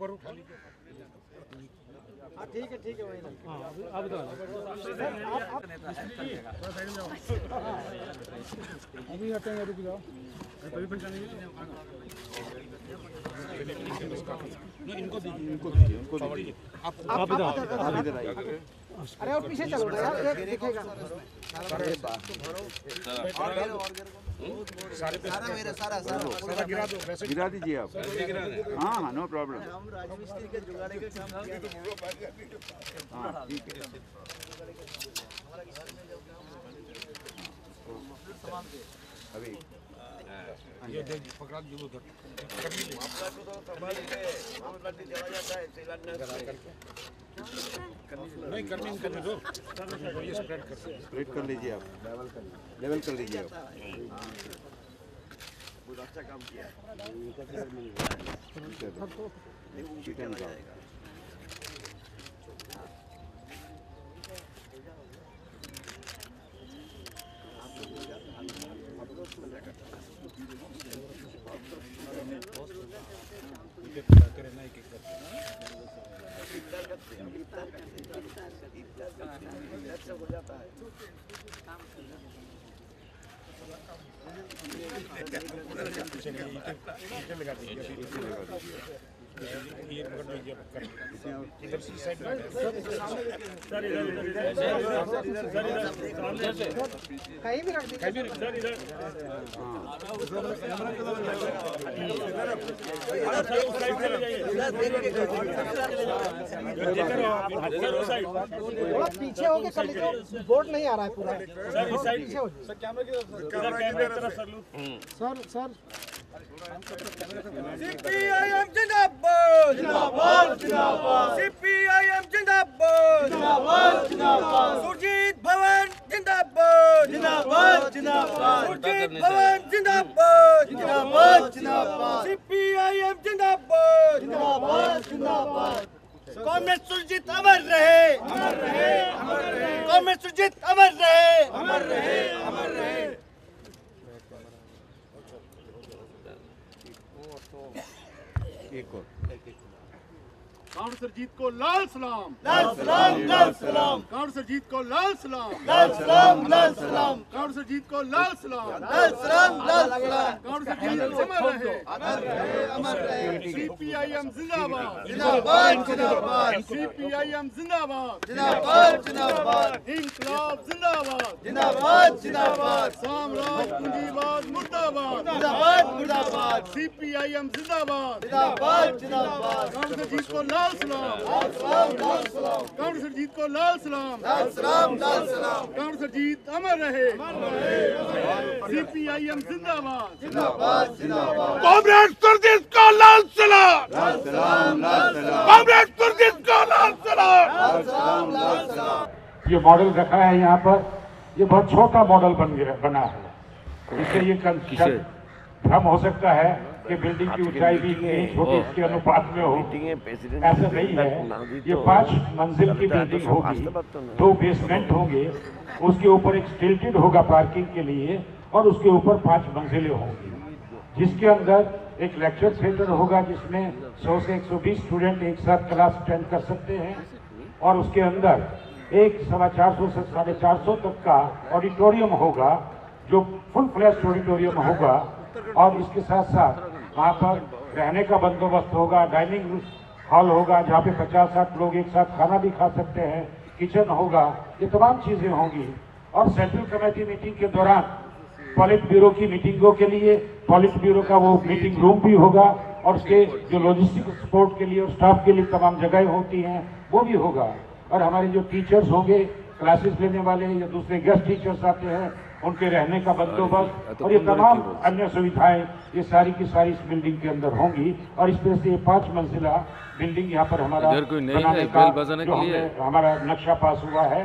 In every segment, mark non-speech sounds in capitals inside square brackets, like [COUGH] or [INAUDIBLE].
करो खाली हाँ ठीक है ठीक है वही हाँ अभी अभी हटेंगे रुक जाओ इनको दीजिए इनको दीजिए इनको दीजिए आप आप इधर आइए अरे वो पीछे चलो ना यार ये दिखेगा सारा मेरा सारा सारा सारा गिरा दो वैसे गिरा दीजिए आप। हाँ हाँ नो प्रॉब्लम हम राजमिस्त्री के जुगाड़े के काम किया हाँ। ठीक है। अभी। ये दे पकड़ा दीजिए उधर। मामला को तो संभाल के मामला चला जाता है नहीं करने करने दो ये स्प्रेड कर स्प्लिट कर लीजिए आप लेवल कर लेवल कर लीजिए आप बहुत अच्छा काम किया चिकन का करे ना एक एक करके अच्छा हो जाता है कहीं भी रख थोड़ा पीछे होके कर लीजिए। बोर्ड नहीं आ रहा है पूरा थोड़ा पीछे हो सर सर। सीपीआईएम जिंदाबाद जिंदाबाद। जिंदाबाद सीपीआईएम जिंदाबाद जिंदाबाद जिंदाबाद। सुरजीत भवन जिंदाबाद। जिंदाबाद जिंदाबाद सुरजीत भवन जिंदाबाद। जिंदाबाद जिंदाबाद सीपीआईएम जिंदाबाद जिंदाबाद। जिंदाबाद कांग्रेस सुरजीत अमर रहे। अमर रहे रहे सुरजीत अमर रहे अमर रहे। एक और सरजीत को लाल सलाम। लाल सलाम लाल सलाम। काउंट सरजीत को लाल सलाम? लाल सलाम लाल सलाम। काउंट सरजीत को लाल सलाम? लाल सलाम लाल सलाम। काउंट सरजीत अमर रहे? अमर रहे अमर रहे। सीपीआईएम जिंदाबाद। जिंदाबाद जिंदाबाद। सीपीआईएम जिंदाबाद। जिंदाबाद जिंदाबाद। इंकलाब जिंदाबाद। जिंदाबाद जिंदाबाद। साम्राज्य पूंजीवाद मुर्दाबाद। मुर्दाबाद सीपीआईएम जिंदाबाद। जिंदाबाद जिंदाबाद। काउंट सरजीत को लाल सलाम। लाल सलाम लाल सलाम। काउंट सरजीत को लाल सलाम। लाल सलाम लाल सलाम। काउंट सरजीत अमर रहे। सीपीआईएम जिंदाबाद। जिंदाबाद जिंदाबाद। कांग्रेस सुरजीत को लाल सलाम। लाल सलाम लाल सलाम। कांग्रेस सुरजीत को लाल सलाम। लाल सलाम लाल सलाम। ये मॉडल रखा है यहाँ पर। ये बहुत छोटा मॉडल बन गया बना है। इससे ये कंस्ट्रक्शन भ्रम हो सकता है कि बिल्डिंग की ऊंचाई भी छोटी इसके अनुपात में हो। ऐसा नहीं है। ये पाँच मंजिल की बिल्डिंग होगी दो बेसमेंट होंगे उसके ऊपर एक स्टिल्टेड होगा पार्किंग के लिए और उसके ऊपर पाँच मंजिलें होंगी। जिसके अंदर एक लेक्चर थिएटर होगा जिसमें 100 से 120 स्टूडेंट एक साथ क्लास अटेंड कर सकते हैं और उसके अंदर एक सवा चार सौ से साढ़े चार सौ तक का ऑडिटोरियम होगा जो फुल फ्लैश ऑडिटोरियम होगा। और इसके साथ साथ वहाँ पर रहने का बंदोबस्त होगा डाइनिंग हॉल होगा, जहाँ पे पचास साठ लोग एक साथ खाना भी खा सकते हैं किचन होगा, ये तमाम चीज़ें होंगी। और सेंट्रल कमेटी मीटिंग के दौरान पॉलिट ब्यूरो की मीटिंगों के लिए पॉलिट ब्यूरो का वो मीटिंग रूम भी होगा, और उसके जो लॉजिस्टिक सपोर्ट के लिए और स्टाफ के लिए तमाम जगहें होती हैं, वो भी होगा। और हमारे जो टीचर्स होंगे क्लासेस लेने वाले या दूसरे गेस्ट टीचर्स आते हैं उनके रहने का बंदोबस्त और ये तमाम अन्य सुविधाएँ ये सारी की सारी इस बिल्डिंग के अंदर होंगी और इस तरह से ये पाँच मंजिला बिल्डिंग यहाँ पर हमारा कोई नहीं बनाने है, का बजाने जो के हमारा नक्शा पास हुआ है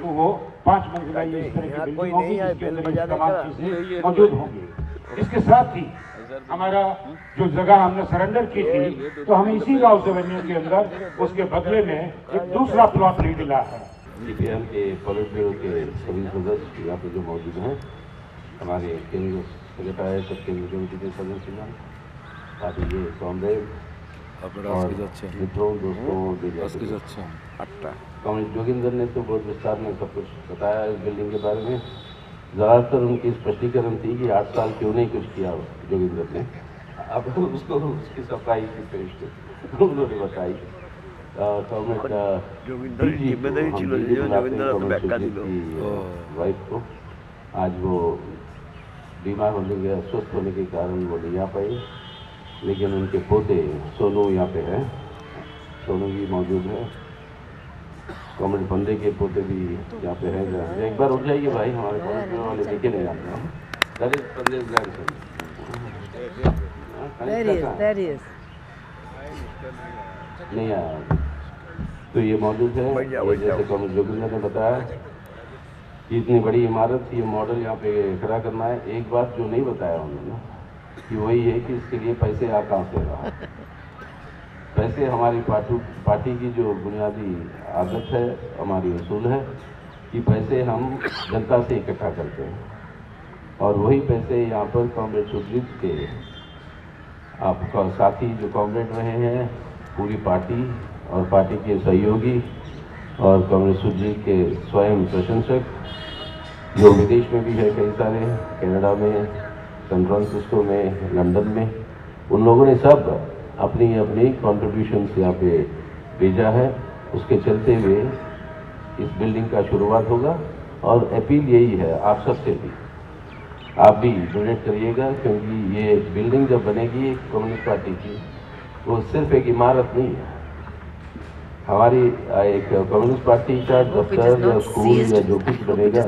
वो पाँच मंजिला ये इस तरह की बिल्डिंग होगी जिसके अंदर तमाम चीज़ें मौजूद होंगी। इसके साथ ही हमारा जो जगह हमने सरेंडर की थी तो हमें इसी गाँव से के अंदर [LAUGHS] उसके बदले में एक दूसरा प्लॉट भी मिला है। सीपीएम के पोलिट ब्यूरो के सभी सदस्य यहाँ पर जो मौजूद हैं हमारे केंद्र सेक्रेटरी सब केंद्र कमेटी के सदस्य हैं। साथ ही। ये कामरेड मित्रों दोस्तों कॉमरेड जोगिंदर ने तो बहुत विस्तार में सब कुछ बताया इस बिल्डिंग के बारे में। ज़्यादातर उनकी स्पष्टीकरण थी कि आठ साल क्यों नहीं कुछ किया जोगिंदर ने। अब उसको उसकी सफ़ाई की पेश उन्होंने बताई। कॉमरेड जोगिंदर जिम्मेदारी ছিল যে जोगिंदर तो ব্যাখ্যা দিল वाइफ को आज वो बीमार होने के अस्वस्थ होने के कारण वो नहीं आ पाई लेकिन उनके पोते सोनू यहाँ पे है सोनू भी मौजूद है कॉमरेड बंदे के पोते भी यहाँ पे हैं एक बार उठ जाइए भाई हमारे कॉलेज वाले देखे नहीं जाते हैं दैट इज बंदे grandson There he is, there he is. नहीं आया तो ये मौजूद है। जैसे कॉमरेड जोगिंदर ने बताया कि इतनी बड़ी इमारत ये मॉडल यहाँ पे खड़ा करना है। एक बात जो नहीं बताया उन्होंने कि वही है कि इसके लिए पैसे आ कहाँ से रहा? पैसे हमारी पार्टी पार्टी की जो बुनियादी आदत है हमारी असूल है कि पैसे हम जनता से इकट्ठा करते हैं। और वही पैसे यहाँ पर कॉमरेड सुजीत के आपका साथी जो कॉमरेड रहे हैं पूरी पार्टी और पार्टी के सहयोगी और कांग्रेस सुजीत के स्वयं प्रशंसक, जो विदेश में भी है, कई सारे कनाडा में सैन फ्रांसिस्को में लंदन में उन लोगों ने सब अपनी अपनी कॉन्ट्रीब्यूशन यहाँ पे भेजा है। उसके चलते हुए इस बिल्डिंग का शुरुआत होगा और अपील यही है आप सबसे भी। आप भी डोनेट करिएगा, क्योंकि ये बिल्डिंग जब बनेगी कम्युनिस्ट पार्टी की, वो सिर्फ़ एक इमारत नहीं है। हमारी एक कम्युनिस्ट पार्टी का दफ्तर या स्कूल या जो कुछ बनेगा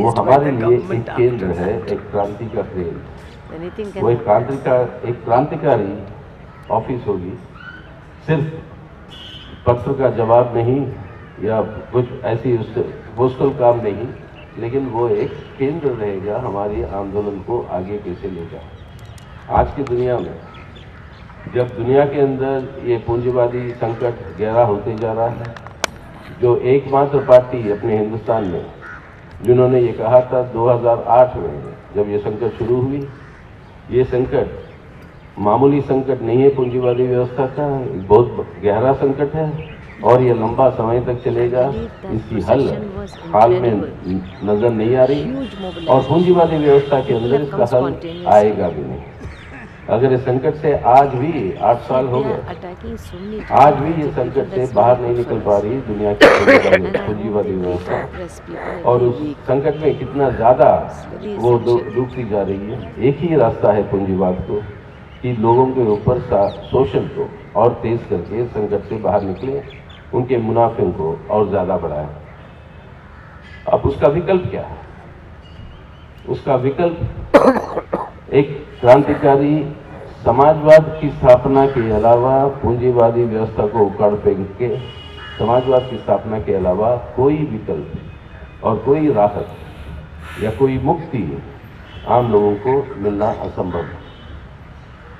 वो हमारे लिए एक केंद्र है एक क्रांति का केंद्र। वो एक क्रांति का एक क्रांतिकारी ऑफ़िस होगी। सिर्फ़ पत्र का जवाब नहीं या कुछ ऐसी उस पोस्टल काम नहीं लेकिन वो एक केंद्र रहेगा हमारे आंदोलन को आगे कैसे ले जाए। आज की दुनिया में जब दुनिया के अंदर ये पूंजीवादी संकट गहरा होते जा रहा है, जो एकमात्र पार्टी अपने हिंदुस्तान में, जिन्होंने ये कहा था 2008 में जब ये संकट शुरू हुई, ये संकट मामूली संकट नहीं है पूंजीवादी व्यवस्था का, बहुत गहरा संकट है, और ये लंबा समय तक चलेगा इसकी हल हाल में नज़र नहीं आ रही, और पूंजीवादी व्यवस्था के अंदर इसका हल आएगा भी नहीं। अगर इस संकट से आज भी आठ साल हो गए आज भी ये संकट से बाहर नहीं निकल पा रही दुनिया की पूंजीवादी- [LAUGHS] व्यवस्था और उस संकट में कितना ज़्यादा वो डूबती जा रही है। एक ही रास्ता है पूंजीवाद को कि लोगों के ऊपर शोषण को और तेज करके संकट से बाहर निकले उनके मुनाफे को और ज़्यादा बढ़ाए। अब उसका विकल्प क्या है? उसका विकल्प एक क्रांतिकारी समाजवाद की स्थापना के अलावा पूंजीवादी व्यवस्था को उखाड़ फेंक के समाजवाद की स्थापना के अलावा कोई विकल्प और कोई राहत या कोई मुक्ति आम लोगों को मिलना असंभव है।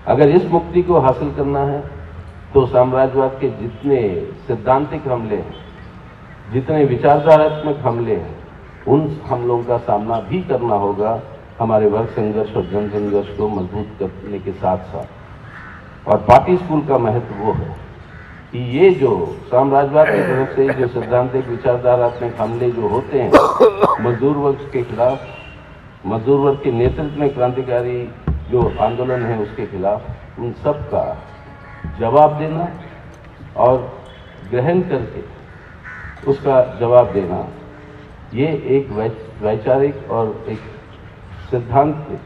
अगर इस मुक्ति को हासिल करना है तो साम्राज्यवाद के जितने सिद्धांतिक हमले हैं, जितने विचारधारात्मक हमले हैं, उन हमलों का सामना भी करना होगा हमारे वर्ग संघर्ष और जन संघर्ष को मज़बूत करने के साथ साथ। और पार्टी स्कूल का महत्व वो है कि ये जो साम्राज्यवाद की तरफ़ से, जो सैद्धांतिक विचारधारात्मक हमले जो होते हैं, मजदूर वर्ग के खिलाफ, मजदूर वर्ग के नेतृत्व में क्रांतिकारी जो आंदोलन है उसके खिलाफ उन सब का जवाब देना और ग्रहण करके उसका जवाब देना, ये एक वैचारिक और एक सिद्धांत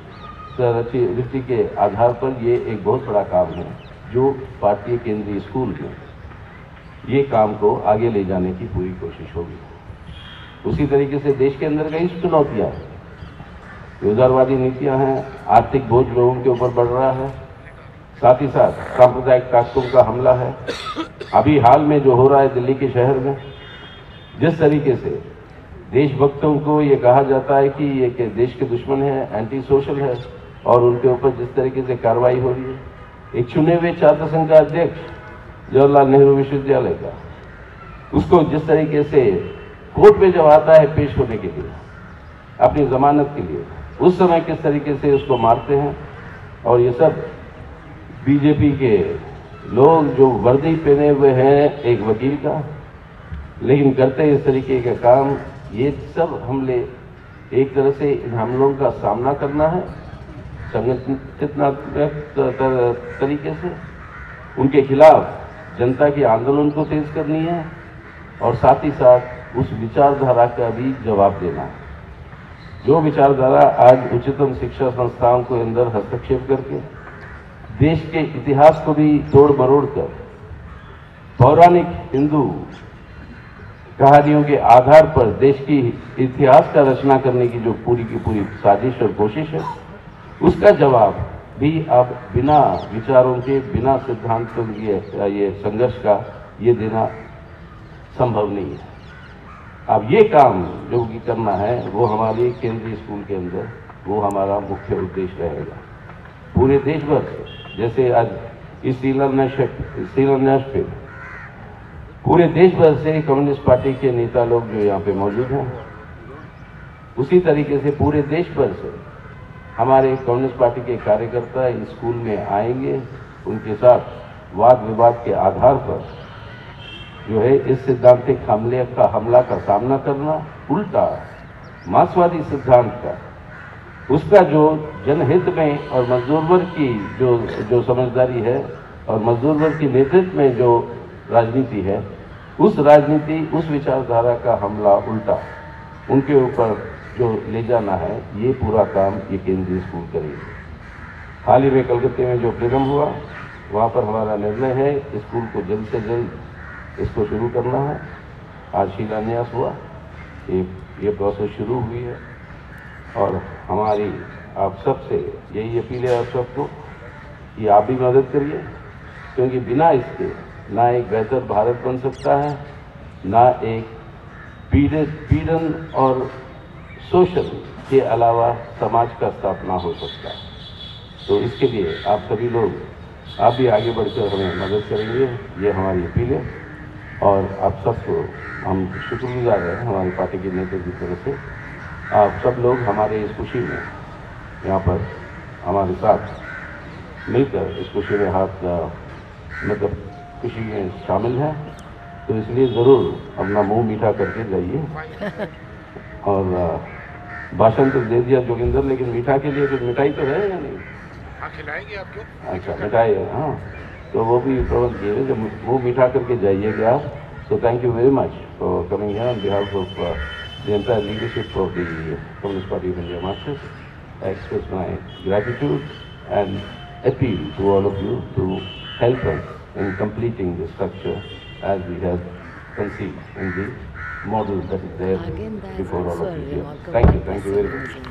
रचि- के आधार पर ये एक बहुत बड़ा काम है, जो भारतीय केंद्रीय स्कूल में ये काम को आगे ले जाने की पूरी कोशिश होगी। उसी तरीके से देश के अंदर कई चुनौतियाँ हैं। उदारवादी नीतियाँ हैं, आर्थिक बोझ लोगों के ऊपर बढ़ रहा है, साथ ही साथ सांप्रदायिक ताकतों का हमला है। अभी हाल में जो हो रहा है दिल्ली के शहर में, जिस तरीके से देशभक्तों को ये कहा जाता है कि ये के देश के दुश्मन है एंटी सोशल है, और उनके ऊपर जिस तरीके से कार्रवाई हो रही है। एक चुने हुए छात्र संघ का अध्यक्ष जवाहरलाल नेहरू विश्वविद्यालय का, उसको जिस तरीके से कोर्ट में जब आता है पेश होने के लिए, अपनी जमानत के लिए, उस समय किस तरीके से उसको मारते हैं, और ये सब बीजेपी के लोग जो वर्दी पहने हुए हैं एक वकील का, लेकिन करते इस तरीके का काम ये सब हमले एक तरह से इन हमलों का सामना करना है, संगठनात्मक तरीके से। उनके खिलाफ जनता के आंदोलन को तेज करनी है और साथ ही साथ उस विचारधारा का भी जवाब देना है। जो विचारधारा आज उच्चतम शिक्षा संस्थाओं के अंदर हस्तक्षेप करके, देश के इतिहास को भी तोड़ मरोड़ कर, पौराणिक हिंदू कहानियों के आधार पर देश की इतिहास का रचना करने की जो पूरी की पूरी साजिश और कोशिश है, उसका जवाब भी अब बिना विचारों के, बिना सिद्धांतों के ये संघर्ष का ये देना संभव नहीं है। अब ये काम जो कि करना है, वो हमारे केंद्रीय स्कूल के अंदर, वो हमारा मुख्य उद्देश्य रहेगा। पूरे देश भर जैसे आज इस शिलान्यास पे पूरे देश भर से कम्युनिस्ट पार्टी के नेता लोग जो यहाँ पे मौजूद हैं, उसी तरीके से पूरे देश भर से हमारे कम्युनिस्ट पार्टी के कार्यकर्ता इस स्कूल में आएँगे, उनके साथ वाद विवाद के आधार पर जो है इस सिद्धांतिक हमले का हमला का सामना करना, उल्टा मार्क्सवादी सिद्धांत का, उसका जो जनहित में और मजदूर वर्ग की जो जो समझदारी है और मजदूर वर्ग के नेतृत्व में जो राजनीति है उस राजनीति, उस विचारधारा का हमला उल्टा। उनके ऊपर जो ले जाना है, ये पूरा काम ये केंद्रीय स्कूल करेगी। हाल ही में कलकत्ते में जो प्लेगम हुआ, वहाँ पर हमारा निर्णय है, स्कूल को जल्द से जल्द इसको शुरू करना है। आज शिलान्यास हुआ, ये ये प्रोसेस शुरू हुई है। और हमारी, आप सबसे यही अपील है आप सबको कि आप भी मदद करिए, क्योंकि बिना इसके ना एक बेहतर भारत बन सकता है, ना एक पीड़ित, पीड़न और शोषण के अलावा समाज का स्थापना हो सकता है। तो इसके लिए आप सभी लोग, आप भी आगे बढ़कर हमें मदद करेंगे। ये हमारी अपील है और आप सबको हम शुक्रगुजार हैं हमारी पार्टी के नेतृत्व की तरफ़ से। आप सब लोग हमारे इस खुशी में यहाँ पर हमारे साथ मिलकर इस खुशी में हाथ मतलब खुशी में शामिल हैं तो इसलिए ज़रूर अपना मुँह मीठा करके जाइए। और भाषण तो दे दिया जोगिंदर लेकिन मीठा के लिए कुछ मिठाई तो है या नहीं? हाँ खिलाएँगे आपको अच्छा मिठाई है हाँ। तो वो भी प्रबंध किए जब वो मीठा करके जाइएगा आप so thank you very much for coming on behalf of entire leadership of the Communist Party of India Marxist I express my gratitude and appeal to all of you to help us in completing the structure as we have conceived in the model that is there Again, that is before all of you here. Thank you, thank you very much.